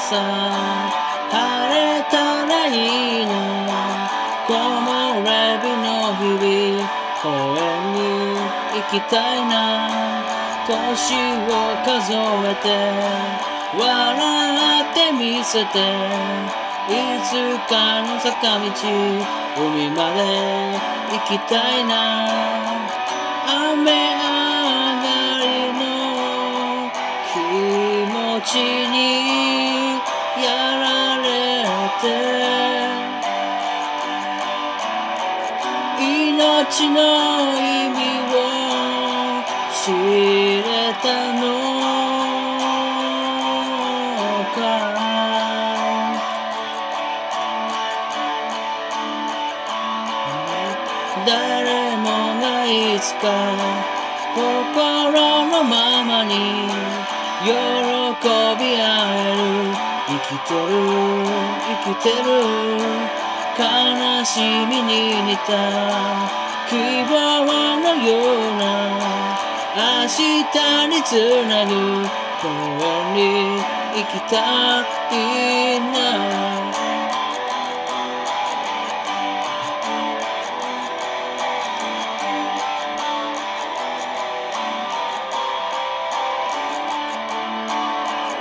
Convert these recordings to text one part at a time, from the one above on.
さ晴れたらいいな木漏れ日の日々公園に行きたいな。年を数えて笑ってみせて。いつかの坂道海まで行きたいな雨上がりの気ちにやられて命の意味を知れたのか誰もがいつか心のままに喜び合える生きてる生きてる悲しみに似た希望のような明日につなぐ公園に行きたいな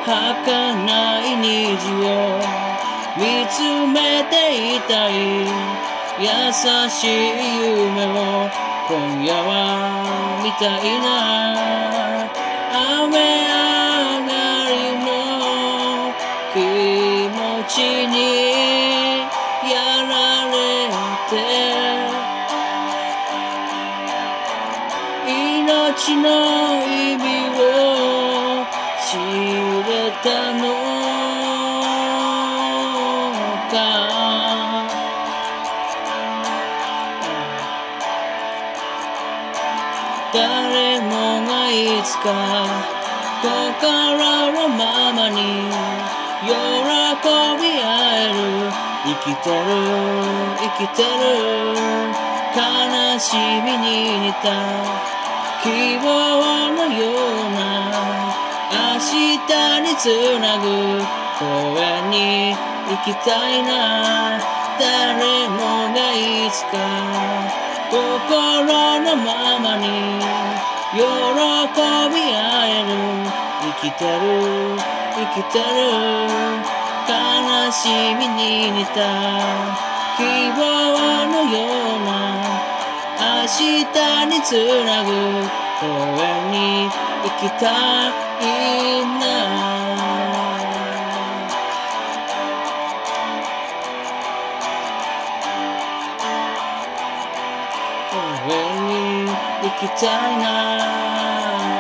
儚い虹を見つめていたい。優しい夢を今夜は見たいな。雨上がりの気持ちにやられて。命の意味を知れたのか。誰もがいつか心のままに喜び合える。生きてる生きてる。悲しみに似た。希望のようなつなぐ公園に行きたいな。誰もがいつか心のままに喜び合える。生きてる生きてる。悲しみに似た。希望のような明日につなぐ公園に行きたいな。上に行きたいな「